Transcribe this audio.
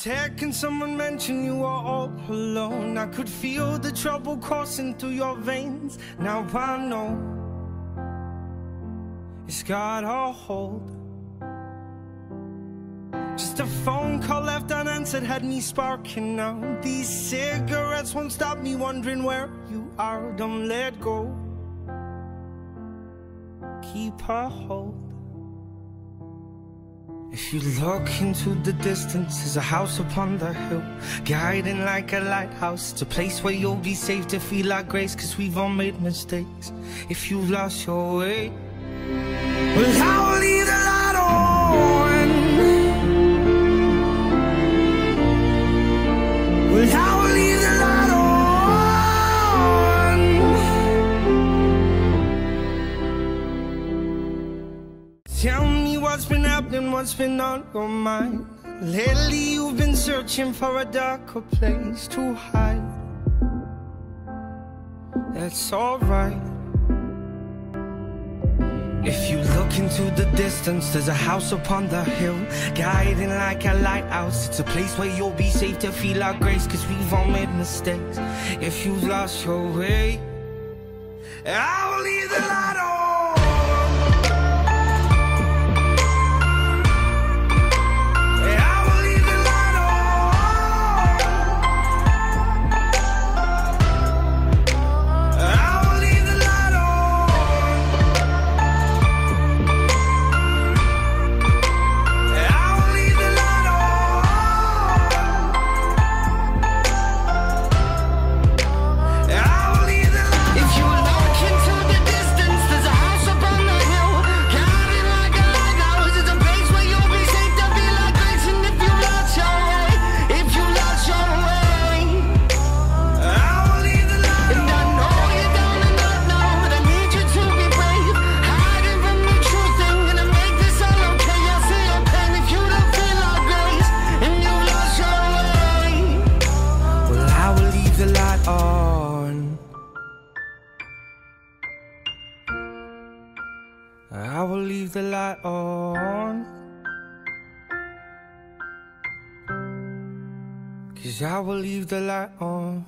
second someone mentioned you are all alone, I could feel the trouble coursing through your veins. Now I know it's got a hold. Just a phone call left unanswered had me sparking now. These cigarettes won't stop me wondering where you are. Don't let go. Keep a hold. If you look into the distance, there's a house upon the hill, guiding like a lighthouse. It's a place where you'll be safe to feel our grace, cause we've all made mistakes. If you've lost your way, well, I will leave the light on. Well, I will leave the light on. Tell me what's been happening, what's been on your mind. Lately, you've been searching for a darker place to hide. That's alright. If you look into the distance, there's a house upon the hill, guiding like a lighthouse. It's a place where you'll be safe to feel our grace, cause we've all made mistakes. If you've lost your way, I will leave the light on. On. I will leave the light on. Cause I will leave the light on.